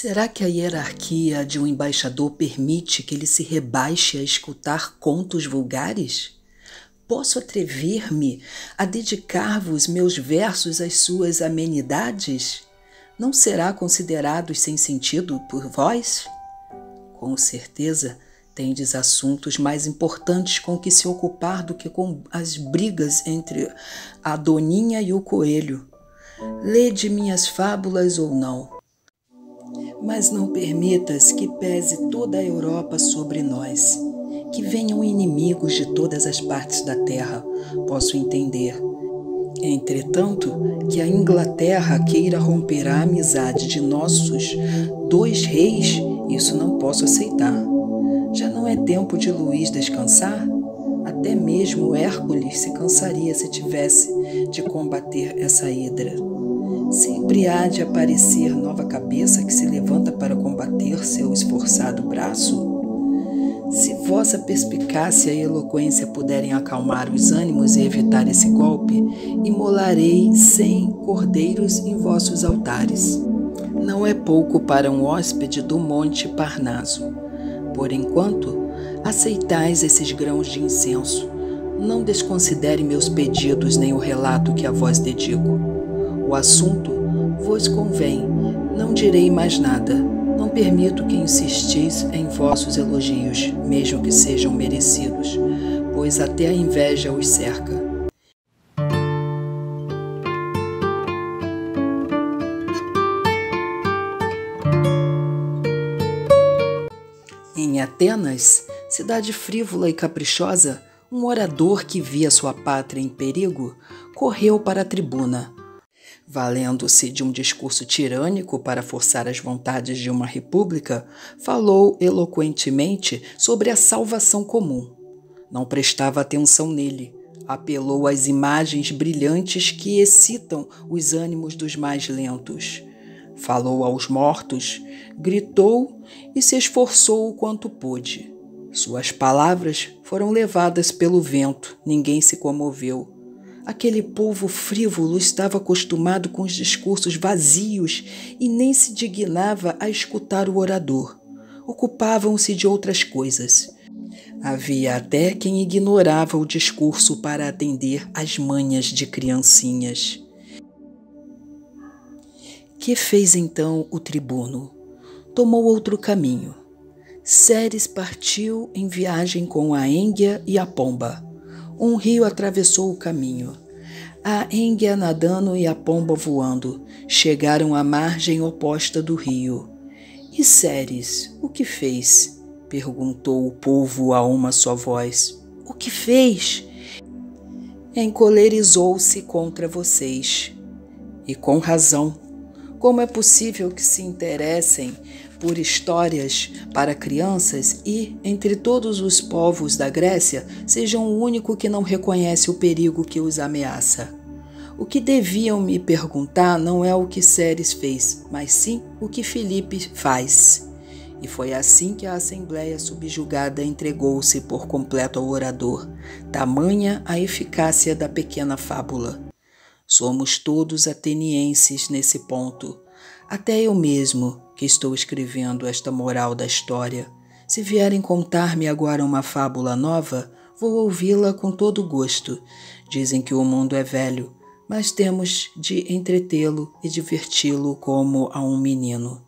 Será que a hierarquia de um embaixador permite que ele se rebaixe a escutar contos vulgares? Posso atrever-me a dedicar-vos meus versos às suas amenidades? Não será considerado sem sentido por vós? Com certeza, tendes assuntos mais importantes com que se ocupar do que com as brigas entre a doninha e o coelho. Lede minhas fábulas ou não mas não permitas que pese toda a Europa sobre nós, que venham inimigos de todas as partes da terra, posso entender. Entretanto, que a Inglaterra queira romper a amizade de nossos dois reis, isso não posso aceitar. Já não é tempo de Luís descansar? Até mesmo Hércules se cansaria se tivesse de combater essa hidra. Sempre há de aparecer nova cabeça que se levanta para combater seu esforçado braço? Se vossa perspicácia e eloquência puderem acalmar os ânimos e evitar esse golpe, imolarei cem cordeiros em vossos altares. Não é pouco para um hóspede do Monte Parnaso. Por enquanto, aceitais esses grãos de incenso. Não desconsidere meus pedidos nem o relato que a vós dedico. O assunto vos convém, não direi mais nada. Não permito que insistis em vossos elogios, mesmo que sejam merecidos, pois até a inveja os cerca. Em Atenas, cidade frívola e caprichosa, um orador que via sua pátria em perigo correu para a tribuna valendo-se de um discurso tirânico para forçar as vontades de uma república, falou eloquentemente sobre a salvação comum. Não prestava atenção nele, apelou às imagens brilhantes que excitam os ânimos dos mais lentos. Falou aos mortos, gritou e se esforçou o quanto pôde. Suas palavras foram levadas pelo vento, ninguém se comoveu Aquele povo frívolo estava acostumado com os discursos vazios e nem se dignava a escutar o orador. Ocupavam-se de outras coisas. Havia até quem ignorava o discurso para atender às manhas de criancinhas. Que fez então o tribuno? Tomou outro caminho. Ceres partiu em viagem com a Enguia e a Pomba um rio atravessou o caminho. A enguia nadando e a pomba voando chegaram à margem oposta do rio. E Ceres, o que fez? perguntou o povo a uma só voz. O que fez? Encolerizou-se contra vocês. E com razão. Como é possível que se interessem por histórias para crianças e, entre todos os povos da Grécia, sejam o único que não reconhece o perigo que os ameaça. O que deviam me perguntar não é o que Ceres fez, mas sim o que Filipe faz. E foi assim que a assembleia subjugada entregou-se por completo ao orador, tamanha a eficácia da pequena fábula. Somos todos atenienses nesse ponto. Até eu mesmo, que estou escrevendo esta moral da história. Se vierem contar-me agora uma fábula nova, vou ouvi-la com todo gosto. Dizem que o mundo é velho, mas temos de entretê-lo e diverti-lo como a um menino.